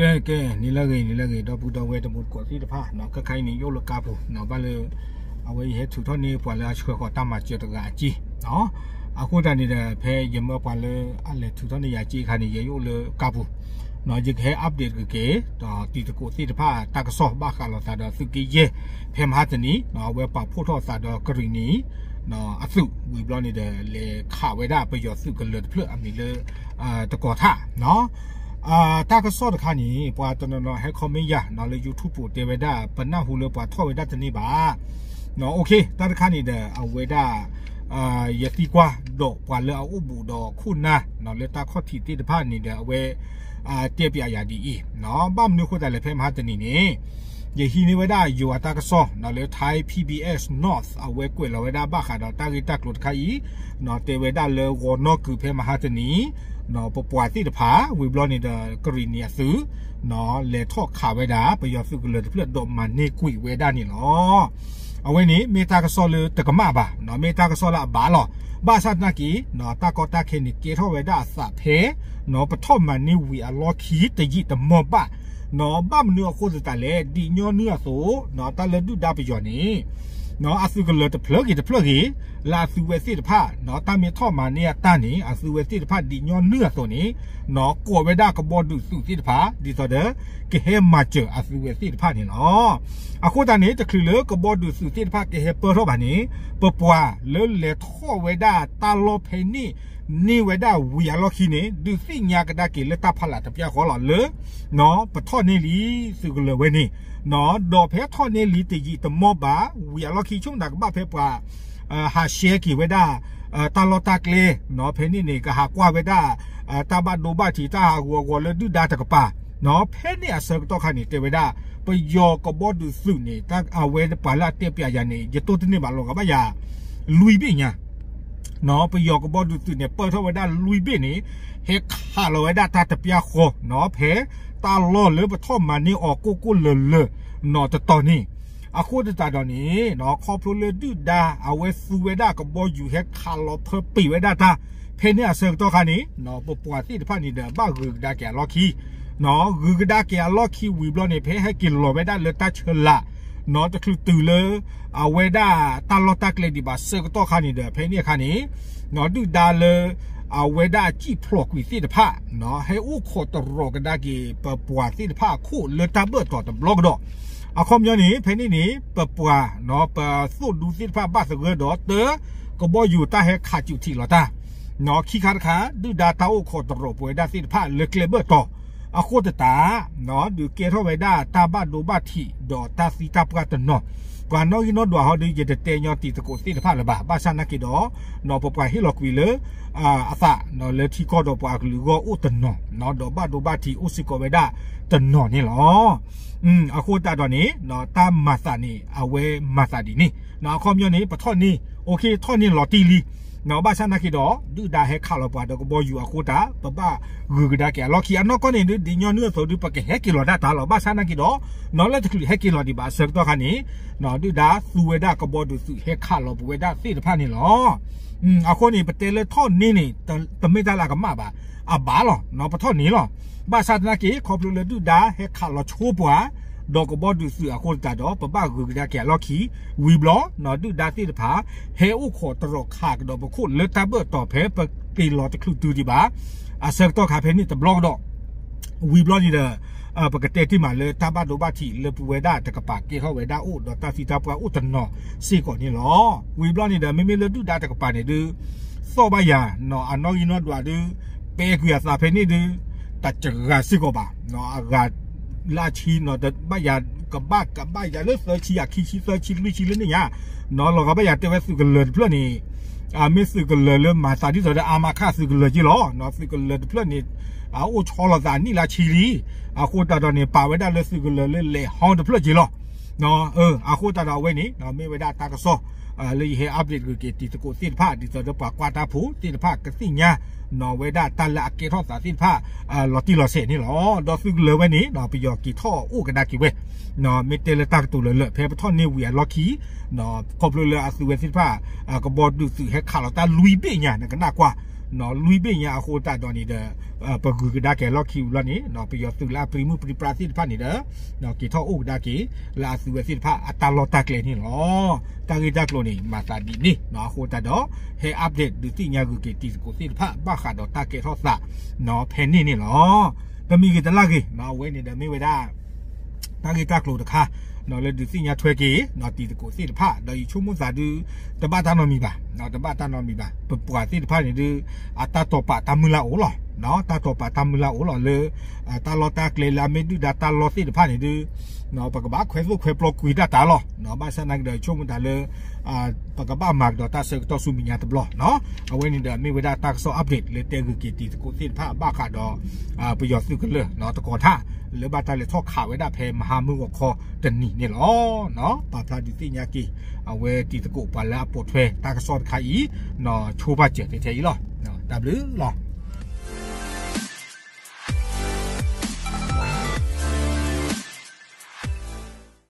ကဲကဲနီလာကေနီလာကေတော့ဘူးတော့ဝဲတမှုကိုစီတဖာနော်ခခိုင်းနေရုပ်လကဖို့နော်ဘာလဲအဝေးဟဲထူထော်နေပွာလာချွေကတမချတကအကြီးနော်အခုတနေတဲ့ဖဲရမပွာလဲအလဲထူထော်နေရကြီးခါနေရရုပ်လကဖို့နော်ဒီခဲ update ကေတော့တီတကိုစီတဖာတကဆော့ဘာခါလောတာတော့စုကီယေဖဲမဟာတနီနော်ဝဲပါဖို့တော့စာတော့ဂရီနီနော်အစုဝီဘလော့နေတဲ့လေခဝဲတာပယောစုကလတ်ဖလအမီလေအာတကောထနော် အာတာကစောတခါနီပွာတနနဟဲခေါမင်းရနော်လေ YouTube ပိုတေဝဒပနဟူလပွာထောဝဒတနေပါနော်โอเคတာတခါနီတဲ့အဝေဒအာယတိကွာတော့ပွာလေအုပ်ဘူးတော့ခုနာနော်လေတာခော့တီတေတဖာနေတဲ့အဝဲအာတေပြရာဒီနော်ဘာမနုခုတလည်းဖဲမဟာတနီနေယဟီနေဝဒယောအတာကဆောနော်လေ Thai PBS North အဝဲကွယ်လဝဒဘာခါတော့တာဂီတက်လို့တခါဤနော်တေဝဒလေဝနောကူဖဲမဟာတနီ နော်ပပွားတိတဖာဝီဘလော့နေတဲ့ကရီနီယဆူနော်လေထော့ခါဝဲတာပယောစုကလတဖလက်တော့မနေကွေဝဲတာနီလောအဝဲနေမေတာကဆောလတကမပါနော်မေတာကဆောလာဘာလောဘာသတ်နာကီနော်တာကောတာခေနီကေထောဝဲတာစဖဲနော်ပထော့မနေဝီအလော်ခီတကြီးတမောပါနော်ဘာမနုအခုစတလေဒီညောနုရဆိုနော်တလဒုဒါပယောနေ နော်အစုကလတဖလကီတဖလကီလာစုဝဲစစ်တဖနော်တမင်ထော့မာနေရတန်နေအစုဝဲစစ်တဖဒီညောနုရဆိုနေနော်ကိုဝဲဒါကဘောဒုစုစစ်တဖဒီဆိုတဲ့ကေဟမချအစုဝဲစစ်တဖနေနော်အခုတနေ့တခလလကဘောဒုစုစစ်တဖကေဟပေါ်တော့ပါနေပပွားလဲလေထော့ဝဲဒါတာလောဖေနီ နေဝဒဝီရလော်ခီနေဒုစိညာကဒကေလက်တဖလာတပြခေါ်လာလေနော်ပထော့နေလီစုကလဝဲနေနော်ဒေါ်ဖဲထော့နေလီတေကြီးတမောပါဝီရလော်ခီချုံဒါကဘဖဲပွာဟာရှဲကီဝဒတာလောတာကလေနော်ဖဲနေနေကဟာကွာဝဒတာဘဒိုဘတီတာဟာကိုကိုလေဒုဒါတကပါနော်ဖဲနေအစကတော့ခါနေတေဝဒပယောကဘောဒုစုနေတအဝဲပါလာတက်ပြရနေရတိုတနေပါလောကဘာယာလူိပညာ နော်ပယောကဘောဒုစုနေပေါ်ထဝဒလူိပနေဟေခါလောဝဒတာတပြခေါနော်ဖဲတာလောလေပထောမနီအောကိုကိုလလနော်တတော်နေအခုတတာတော့နေနော်ခေါပလိုလေဒူဒါအဝဲဖူဝဲဒါကဘောယူဟက်ခါလောဖပီဝဲဒါတာဖဲနေအစတော့ခါနေနော်ပပွားတိတဖာနေတဲ့ဘာဂူဒါကလော်ခီနော်ဂူဂဒါကလော်ခီဝီဘလနေဖဲဟက်ကီလောဝဲဒါလေတချလာ နော်တခုတူလေအဝဲဒါတာလော်တက်လေဒီပါစတော့ခါနေတဲ့ဖဲနေခါနေနော်ဒူဒါလေအဝဲဒါကြည့်ဖလော့ကွီတိတဖာနော်ဟဲဥခေါ်တော့ကဒါကီပပွားတိတဖာခုလေတဘတ်တော့ဘလော့တော့အခုမျောနေဖဲနေနေပပွားနော်ပသုဒူစစ်ဖာဘတ်ရတော့တကဘောယူတာဟဲခါကျူတီလာတာနော်ခိခါခါဒူဒါတာအိုခေါ်တော့ပွဲဒါစစ်ဖာလေကလေဘတော့အ อโคตตาเนาะดูเกทอไว้ดาตาบะโดบะทิดอตาสีตาปะตะเนาะกว่านอยินอดวาเฮาดิเจเตยอติตะโกสิตะพะละบะบาชานะกิดอนอปปะฮิลอกวีเลอ่าอะสะเนาะเลทิกอดอปะกลูกออุตะเนาะเนาะดอบะโดบะทิอุสิกอไว้ดาตะเนาะนี่หรออืมอโคตตาดอนี่เนาะตามาสะนี่อเวมาสะดีนี่เนาะข้อมยอนี่ปะท่อนี่โอเคท่อนี่หลอตีลีနော်ဘာဆန်နခိတော့ဒူဒါဟဲခါလောပွားတော့ဘောယူအခုတာပပဂူဂဒါကေလော်ကီအနော်ကနေဒီညောနုဆိုဒီပကေဟဲကီလော်ဒါတာလောဘာဆန်နခိတော့နော်လက်တကလီဟဲကီလော်ဒီဘာဆက်တော့ခါနေနော်ဒူဒါသူဝဲဒါကဘောဒူစုဟဲခါလောပွေဒါစိတဖာနေလောอืมအခုနေပတဲလေထော့နေနေတမေတာလာကမပါအဘာလောနော်ပထော့နေလောဘာသာတနာကေခေါပလူလဒူဒါဟက်ခါလချိုးပွား ဒေါကဘောဒူဆူအခုတာတော့ပပဂူကကလော်ခီဝီဘလောနော်ဒူဒါတိတဖာဟဲဥခေါ်တရခါကတော့ဘခုလက်တဘတော့ဖဲပကီလော်တခုတူဒီပါအဆက်တော့ခါဖဲနိတဘလော့တော့ဝီဘလော့နေတဲ့အပကတဲ့တိမလေတဘဒိုဘတီလေပူဝဲဒါတကပါကေဟဝဲဒါအိုဒတာစီတာပွားဥတနောစီကောနီလောဝီဘလော့နေတဲ့မမေလေဒူဒါတကပါနေဒူစောဘယာနော်အနော်ယီနော်ဒွာဒူပေကွာစာဖဲနေဒူတချဂါစီကိုပါနော်အ ဂါလာချီနော်တဘယာကဘကဘယာလေဆချီအခီချီဆချီလူချီလနေရနော်လောကဘယာတေဝစုကလပလနေအမစ်စုကလလမာစာဒီဆိုတဲ့အမခစုကလကြီးလောနော်စုကလပလနေအအိုချောလာဇာနီလာချီလီအခုတတော်နေပါဝဲတာလေစုကလလေလေဟောင်းတပလကြီးလောနော် เลยเฮอัปเดตกูเกติสกุสินผ้าดิสอดปากกวาตาผูสินผ้ากสิญานอเวดาตันละเกทอสาสินผ้าอ่าลอตีลอเสนี่หรอดอซึกเลวันนี้นอปิยอกีท่ออู้กระดากีเวนอเมเตลตักตุเลเลเพปทอนเนวียลอคีนอคอบเลเลอสุเวสินผ้าอ่ากบอดูสือเฮคาลอตาลุยเปียญานะกันน่ากว่า နော်လူပိညာဟိုတာတော်နေတဲ့ပကူကဒါကဲလော်ကီလနီနော်ပြီးရသူလာပရီမူပရီပရာစီဖာနေတဲ့နော်ကီထောအုတ်ဒါကီလာစုဝစီဖာအတလောတာကလေနီလောတာဂီတာကလိုနီမာတာဒီနီနော်ဟိုတာတော့ဟဲ update ဒီတိညာကူကီတီကိုစီဖာဘာခါတော့တာကဲထောစာနော်ဖဲနီနီလောတမီကတလာကီနော်ဝဲနေတဲ့မိဝဲတာတာဂီတာကလိုတခါ နော်လေဒီစညာထွဲကေနော်တီကိုစီတဖာဒါယူချုံမဇာဒူတပတ်တနော်မီပါနော်တပတ်တနော်မီပါပပွာစီတဖာနေဒီအတာတော့ပါတမူလာအိုလော နော်တာတော့ပါတမူလာအိုလောလေတာလောတာကလေလာမေဒူဒါတာလောစီတဖာနေဒီနော်ပကဘာခွဲဖို့ခွဲပလကွီဒါတာလောနော်ဘာစနက်ဒချုံမဒါလေအာပကဘာမက်တော့တာဆက်တော့ဆူမီညာတဘလောနော်အဝဲနေတဲ့မိဝဒါတာဆော့ update လေတဲကူကီတီကိုစီတဖာဘာခါတော့အာပယောစုကလေနော်တကောထားလေဘာတာလေထောက်ခါဝဲတာဖဲမဟာမှုကိုခေါ်တနီနေလောနော်ပါဖလာဒီတိညာကီအဝဲတီတကုပါလာပိုထွဲတာကဆော့ခိုင်နော်ချိုးပါကျတဲ့တဲ့ကြီးလောနော် W လော